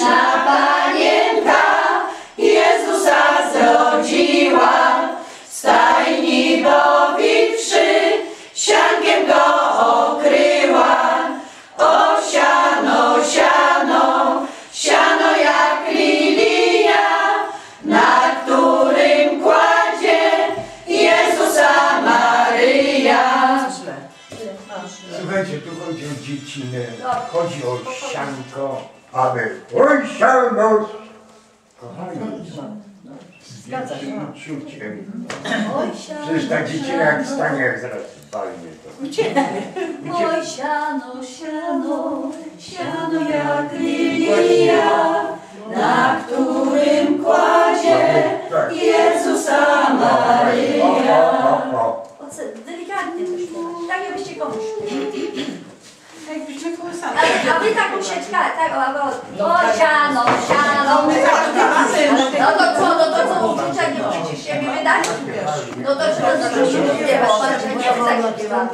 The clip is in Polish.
śliczna panienka Jezusa zrodziła. Stajni powiwszy, siankiem go okryła. Słuchajcie, tu chodzi o dziecinę, chodzi o sianko, aby oj siano, kochani, z wielkim uczuciem. Przecież ta dziecina jak stanie, jak zaraz walnie to. Oj, siano, siano, siano jak lilia, na którym kładzie Tak. Jezusa Maryja. O, o, o. Oce, delikatnie też śpiewać. Tak jakbyście komuś. Kołysali. A, a wy taką sieczkę, tak, o, o, o siano, siano. No to co, no to co, uczucia nie musicie siebie wydać? No to trzeba zacząć śpiewać, patrzcie, jak tak śpiewa.